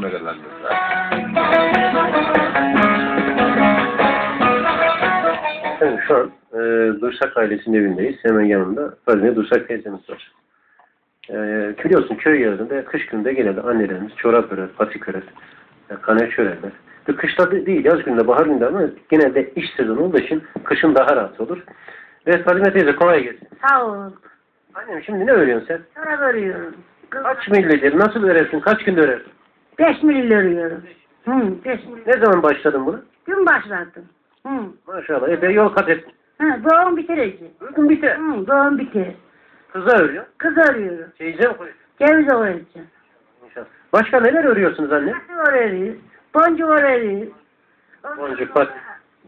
kameralarınızda. Evet, şu an e, Dursak ailesinin evindeyiz. Hemen yanında Fazile Dursak teyzemiz var. E, biliyorsun köy yerinde kış gününde genelde annelerimiz çorap örer, patik örer, e, kaneç örerler. Bu kışta de- değil, yaz gününde, bahar gününde ama genelde iş sezonu olduğu için kışın daha rahat olur. Ve Fazile teyze kolay gelsin. Sağ ol. Annem şimdi ne örüyorsun sen? Sonra veriyorum. Kaç millidir, nasıl örersin, kaç günde örersin? Beş milyon veriyorum. Hı, beş milyon. Ne zaman başladın bunu? Dün başladım. Hı. Maşallah epey yol kat ettin. Hı, doğum bitireceğim. Ördün biter. Hı, doğum bitir. Kıza örüyor. Kız arıyorum. Teyze mi koyuyor? Ceviz öğreteceğim. İnşallah. Başka neler örüyorsunuz anne? Nasıl öğreriz? Boncuk öğreriz. Boncuk, pat.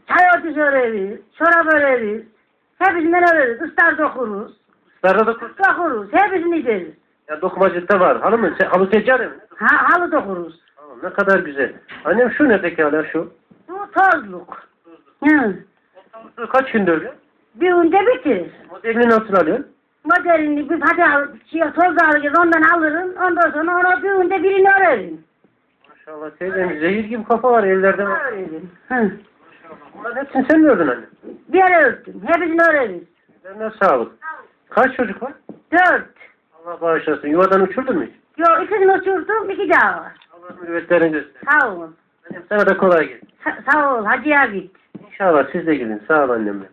Çay örtüsü öğreriz. Çorap öğreriz. Hepsinden öğreriz. Istar dokuruz. Sarıda dokur. Dokuruz. Hepsini deriz. Ya dokumacılıkta var. Halı mı? Se- Halı seccade mi? Ha, halı dokuruz. Tamam ne kadar güzel. Annem şu ne pekala şu? Bu tozluk. Hı. Kaç günde örüyor? Bir günde bitir. Modelini nasıl alıyorsun? modelini bir hadi al, şey, toz alacağız ondan alırım. Ondan sonra ona bir günde birini örerim. Maşallah teyzem zehir gibi kafa var ellerde. Örerim. Hı. Bunların hepsini sen mi ördün anne? Bir yere örttüm. Hepsini öreriz. Eline sağlık. Kaç çocuk var? Dört. Allah bağışlasın. Yuvadan uçurdun mu hiç? Yok ikisini uçurdum. iki daha var. Allah mürüvvetlerini göster. Sağ ol. Annem sana da kolay gelsin. Sa- sağ ol. Hacıya git. İnşallah siz de gidin. Sağ ol annem. benim.